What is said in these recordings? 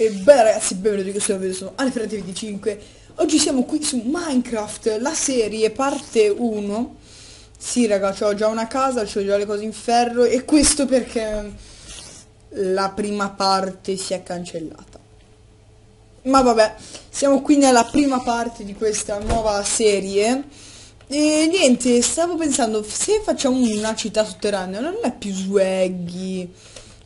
E beh ragazzi, benvenuti in questo video, sono Alfred25 Oggi siamo qui su Minecraft, la serie parte 1 Sì raga, ho già una casa, ho già le cose in ferro E questo perché la prima parte si è cancellata. Ma vabbè, siamo qui nella prima parte di questa nuova serie. E niente, stavo pensando, se facciamo una città sotterranea non è più swaggy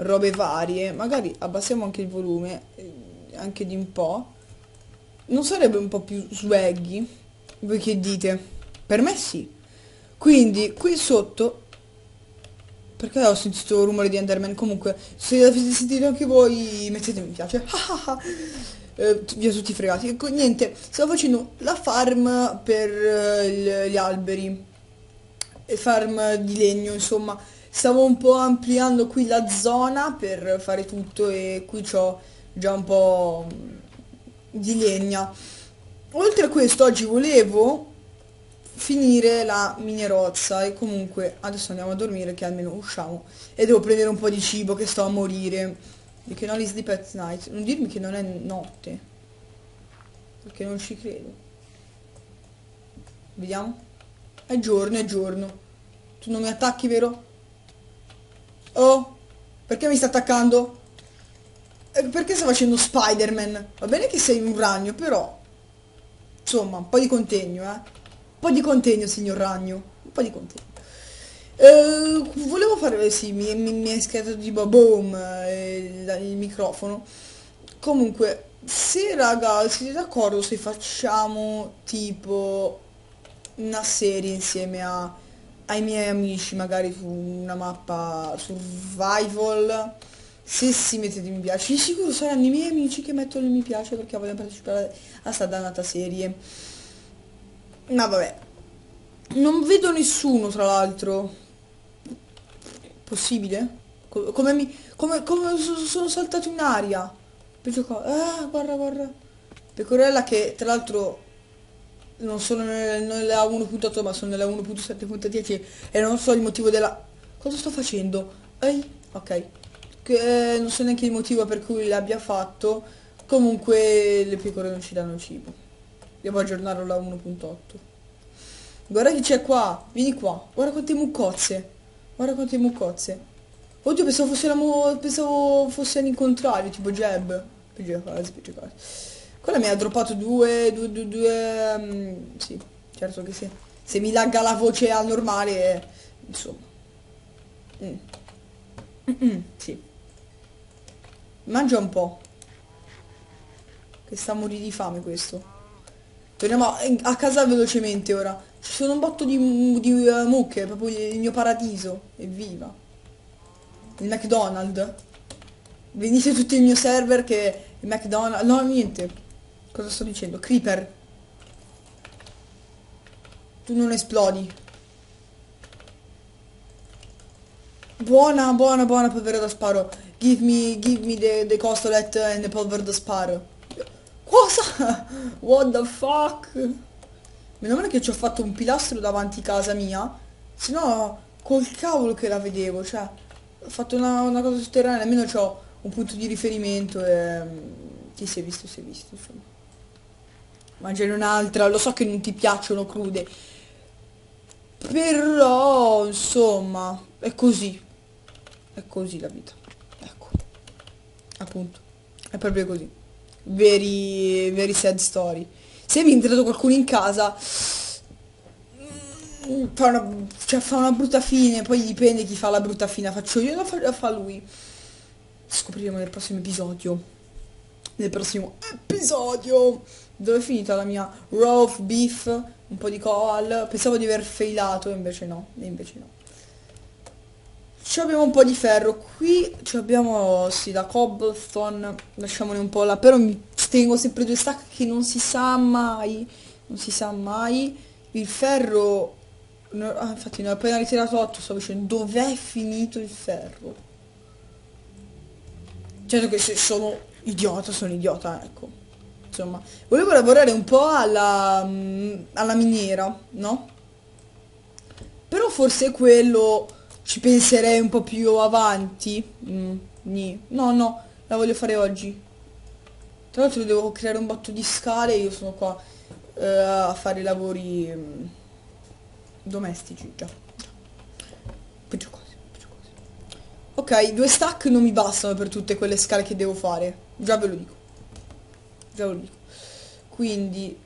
robe varie, magari abbassiamo anche il volume, eh, anche di un po', non sarebbe un po' più swaggy? Voi che dite? Per me sì. Quindi, qui sotto... Perché ho sentito il rumore di Enderman? Comunque, se avete sentito anche voi, mettete mi piace. eh, via tutti fregati. Ecco, niente, stavo facendo la farm per eh, gli alberi. Farm di legno, insomma stavo un po' ampliando qui la zona per fare tutto e qui ho già un po' di legna. Oltre a questo oggi volevo finire la minerozza e comunque adesso andiamo a dormire che almeno usciamo e devo prendere un po' di cibo che sto a morire. Perché non li sleep at night. Non dirmi che non è notte. Perché non ci credo. Vediamo. È giorno è giorno. Tu non mi attacchi vero? Oh, perché mi sta attaccando? Eh, perché sta facendo Spider-Man? Va bene che sei un ragno, però... Insomma, un po' di contegno, eh. Un po' di contegno, signor ragno. Un po' di contegno. Eh, volevo fare... Sì, mi, mi, mi è schiattato tipo boom eh, il microfono. Comunque, se raga, siete d'accordo se facciamo tipo una serie insieme a ai miei amici magari su una mappa survival. Se si mettete mi piace. Di sicuro saranno i miei amici che mettono il mi piace perché vogliono partecipare a sta dannata serie. Ma vabbè. Non vedo nessuno tra l'altro. Possibile? come mi come, come sono saltato in aria. Ah guarda guarda. Pecorella che tra l'altro non sono nella 1.8 ma sono nella 1.7.10 e non so il motivo della... Cosa sto facendo? Ehi, ok. Che, eh, non so neanche il motivo per cui l'abbia fatto. Comunque le pecore non ci danno cibo. Devo aggiornarlo alla 1.8. Guarda chi c'è qua. Vieni qua. Guarda quante mucozze. Guarda quante mucozze. Oddio, pensavo fosse la mo... pensavo fosse l'incontrario, tipo Jeb. Peggio quasi, peggio quasi. Quella mi ha droppato due, due, due, due um, sì, certo che sì. Se mi lagga la voce al normale, insomma. Mm. Mm -mm, sì. Mangia un po'. Che sta a morire di fame questo. Torniamo a casa velocemente ora. Ci sono un botto di, di uh, mucche, proprio il mio paradiso. Evviva. Il McDonald's. Venite tutti il mio server che il McDonald's... No, niente. Cosa sto dicendo? Creeper. Tu non esplodi. Buona, buona, buona polvere da sparo. Give me, give me the, the costolet and the polvere da sparo. Cosa? What the fuck? Meno male che ci ho fatto un pilastro davanti casa mia. Se no, col cavolo che la vedevo, cioè... Ho fatto una, una cosa sotterranea, almeno ho un punto di riferimento e... Ti si è visto, si è visto, insomma mangiare un'altra, lo so che non ti piacciono crude, però insomma è così, è così la vita, ecco, appunto, è proprio così, very, very sad story. Se mi è entrato qualcuno in casa, mm, fa una, cioè, fa una brutta fine, poi dipende chi fa la brutta fine, faccio io la fa, la fa lui. Scopriremo nel prossimo episodio. Nel prossimo episodio dove è finita la mia raw of beef, un po' di coal, pensavo di aver failato, invece no, invece no. Ci abbiamo un po' di ferro, qui ci abbiamo, sì, la cobblestone, lasciamone un po' là, però mi tengo sempre due stack che non si sa mai, non si sa mai. Il ferro, ah, infatti ne ho appena ritirato 8, stavo dicendo, dov'è finito il ferro? Certo che se sono idiota, sono idiota, ecco insomma. Volevo lavorare un po' alla, mm, alla miniera, no? Però forse quello ci penserei un po' più avanti. Mm, no, no, la voglio fare oggi. Tra l'altro devo creare un botto di scale e io sono qua eh, a fare lavori mm, domestici, già. Peggio cose, peggio cose. Ok, due stack non mi bastano per tutte quelle scale che devo fare. Già ve lo dico. Dico. Quindi,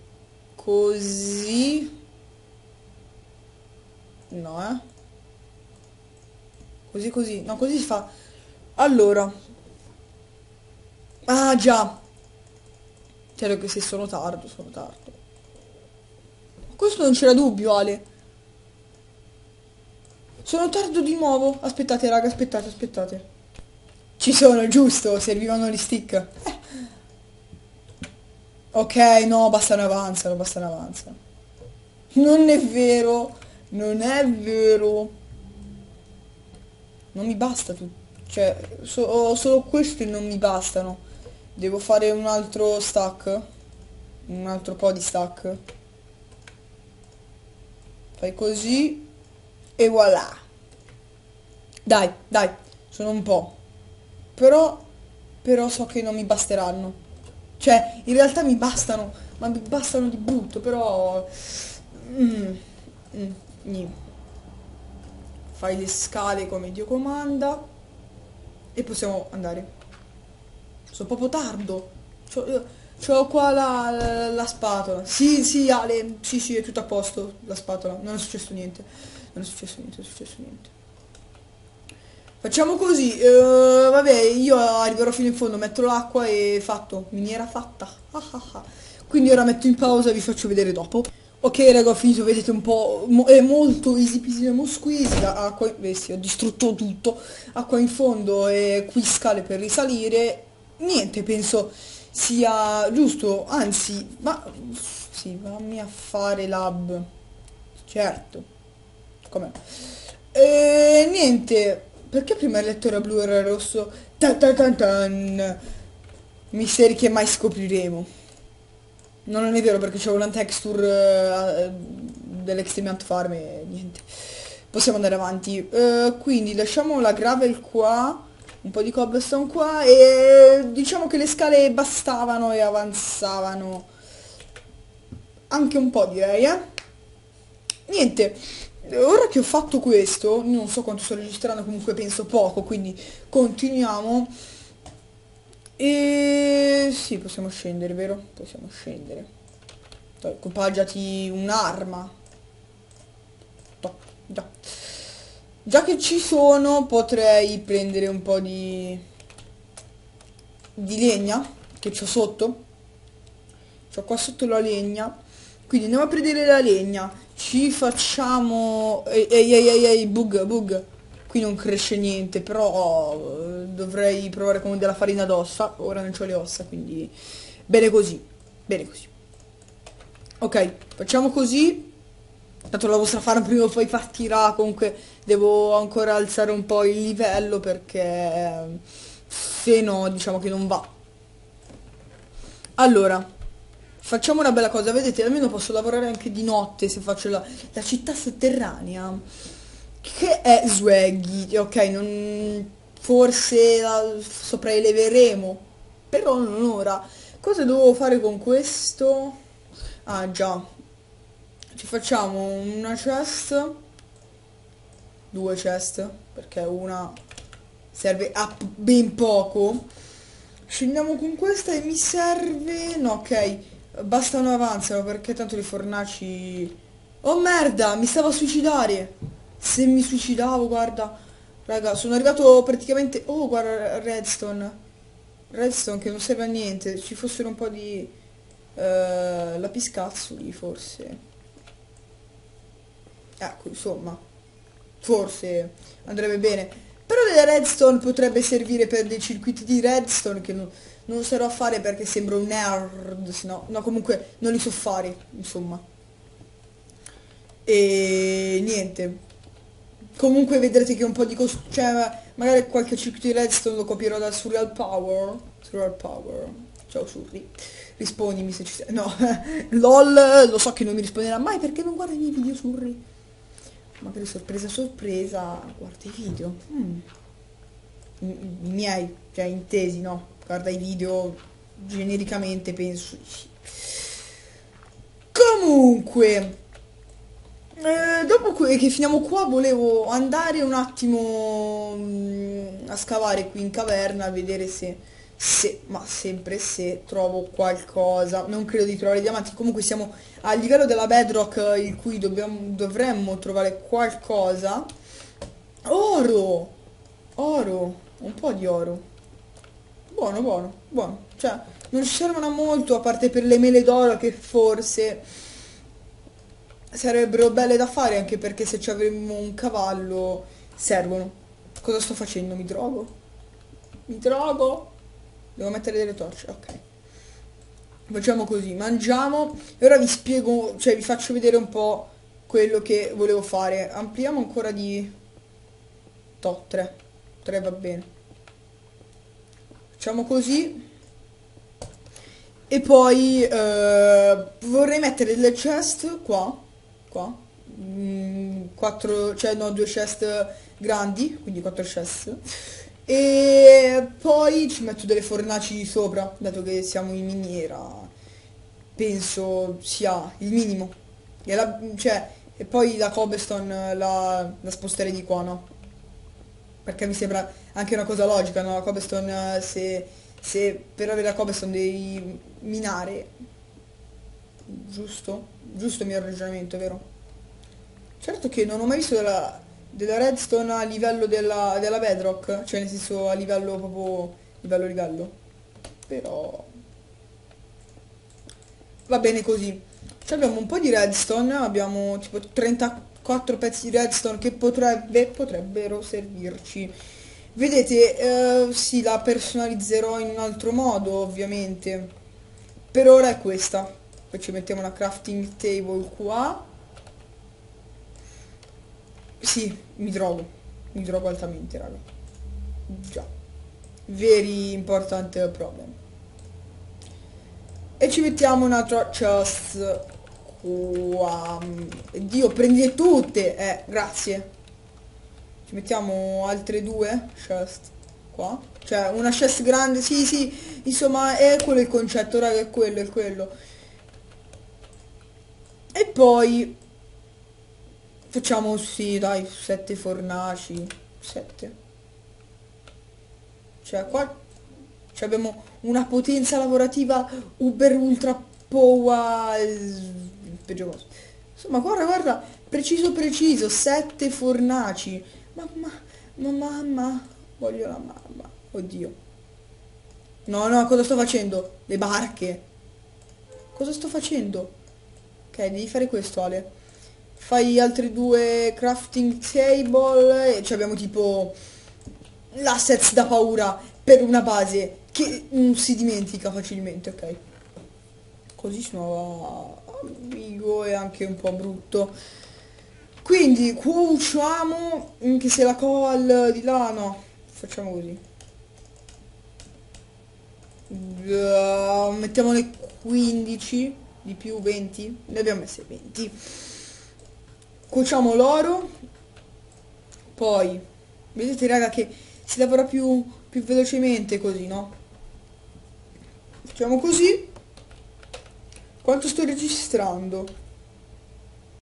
così... No, eh. Così, così. No, così si fa. Allora. Ah, già. Chiaro che se sono tardo, sono tardo. Questo non c'era dubbio, Ale. Sono tardo di nuovo. Aspettate, raga, aspettate, aspettate. Ci sono, giusto, servivano gli stick. Ok, no, bastano avanzano, bastano avanzano. Non è vero, non è vero. Non mi basta tutto. Cioè, so, solo questi non mi bastano. Devo fare un altro stack. Un altro po' di stack. Fai così. E voilà. Dai, dai. Sono un po'. Però, però so che non mi basteranno. Cioè, in realtà mi bastano. Ma mi bastano di brutto, però... Mm, mm, Fai le scale come Dio comanda. E possiamo andare. Sono proprio tardo. C'ho qua la, la, la, spatola. Sì, sì, Ale. Sì, sì, è tutto a posto. La spatola. Non è successo niente. Non è successo niente, è successo niente. Facciamo così. Uh, vabbè, io arriverò fino in fondo, metto l'acqua e fatto. Miniera fatta. Quindi ora metto in pausa e vi faccio vedere dopo. Ok raga ho finito, vedete un po', mo è molto easy peasy lemon squeeze, acqua, beh sì, ho distrutto tutto, acqua in fondo e qui scale per risalire, niente, penso sia giusto, anzi, ma sì, vammi a fare lab, certo, com'è? E niente, perché prima il lettore blu era rosso? Tan tan tan tan. Misteri che mai scopriremo. No, non è vero perché c'è una texture uh, dell'Extreme Farm e niente. Possiamo andare avanti. Uh, quindi lasciamo la gravel qua, un po' di cobblestone qua e diciamo che le scale bastavano e avanzavano anche un po' direi, eh. Niente, ora che ho fatto questo, non so quanto sto registrando, comunque penso poco, quindi continuiamo. E sì, possiamo scendere, vero? Possiamo scendere. Equipaggiati un'arma. Già. Già che ci sono, potrei prendere un po' di... di legna, che c'ho sotto. C'ho qua sotto la legna. Quindi andiamo a prendere la legna. Ci facciamo... Ehi, ehi, ehi, ehi, bug, bug qui non cresce niente, però eh, dovrei provare con della farina d'ossa, ora non ho le ossa, quindi bene così, bene così. Ok, facciamo così, tanto la vostra farm prima o poi partirà, comunque devo ancora alzare un po' il livello perché se no diciamo che non va. Allora, facciamo una bella cosa, vedete, almeno posso lavorare anche di notte se faccio la, la città sotterranea che è Swaggy, ok, non, forse la sopraeleveremo, però non ora. Cosa devo fare con questo? Ah già, ci facciamo una chest, due chest, perché una serve a ben poco. Scendiamo con questa e mi serve... no, ok, bastano avanzano perché tanto le fornaci... Oh merda, mi stavo a suicidare! Se mi suicidavo, guarda. Raga, sono arrivato praticamente... Oh, guarda, redstone. Redstone che non serve a niente. Ci fossero un po' di... Uh, lapiscazzoli, forse. Ecco, insomma. Forse andrebbe bene. Però della redstone potrebbe servire per dei circuiti di redstone che non, non sarò a fare perché sembro un nerd. No, no, comunque non li so fare, insomma. E niente. Comunque vedrete che un po' di cost... cioè magari qualche circuito di redstone lo copierò dal Surreal Power. Surreal Power. Ciao Surri. Rispondimi se ci sei. No, lol, lo so che non mi risponderà mai perché non guarda i miei video Surri. Magari sorpresa sorpresa, guarda i video. Mm. I miei, cioè intesi, no? Guarda i video genericamente penso. Comunque, eh, dopo che finiamo qua volevo andare un attimo mh, mm, a scavare qui in caverna a vedere se, se, ma sempre se trovo qualcosa. Non credo di trovare diamanti, comunque siamo al livello della bedrock in cui dobbiamo, dovremmo trovare qualcosa. Oro! Oro! Un po' di oro. Buono, buono, buono. Cioè, non ci servono molto, a parte per le mele d'oro che forse sarebbero belle da fare, anche perché se ci avremmo un cavallo servono. Cosa sto facendo? Mi drogo? Mi drogo? Devo mettere delle torce, ok. Facciamo così, mangiamo e ora vi spiego, cioè vi faccio vedere un po' quello che volevo fare. Ampliamo ancora di... To, 3. 3 va bene. Facciamo così. E poi eh, vorrei mettere delle chest qua. Qua. Mm, quattro, cioè no, due chest grandi, quindi quattro chest. E poi ci metto delle fornaci sopra, dato che siamo in miniera. Penso sia il minimo. E, la, cioè, e poi la cobblestone la, la sposterei di qua, no? Perché mi sembra anche una cosa logica, no? La cobblestone, se, se per avere la cobblestone devi minare, giusto? Giusto il mio ragionamento, vero? Certo che non ho mai visto della, della redstone a livello della, della bedrock, cioè nel senso a livello proprio, livello livello, però va bene così. Cioè abbiamo un po' di redstone, abbiamo tipo 30 4 pezzi di redstone che potrebbe, potrebbero servirci. Vedete, eh, sì, la personalizzerò in un altro modo, ovviamente. Per ora è questa. Poi ci mettiamo una crafting table qua. Sì, mi drogo. Mi drogo altamente, raga. Già. Very important problem. E ci mettiamo una chest Wow. Dio, prendile tutte. Eh, grazie. Ci mettiamo altre due chest qua. Cioè, una chest grande. Sì, sì. Insomma, è quello il concetto, raga, è quello, è quello. E poi facciamo, sì, dai, sette fornaci. Sette. Cioè, qua cioè, abbiamo una potenza lavorativa uber ultra power peggio cosa. Insomma, guarda, guarda, preciso preciso, sette fornaci. Mamma, ma mamma, voglio la mamma. Oddio. No, no, cosa sto facendo? Le barche. Cosa sto facendo? Ok, devi fare questo, Ale. Fai altri due crafting table e abbiamo tipo l'assets da paura per una base che non si dimentica facilmente, ok? Così sono ambiguo e anche un po' brutto. Quindi cuociamo, anche se la call di là no, facciamo così. Uh, mettiamone 15 di più 20 ne abbiamo messe 20 cuociamo l'oro poi vedete raga che si lavora più, più velocemente così no facciamo così quanto sto registrando?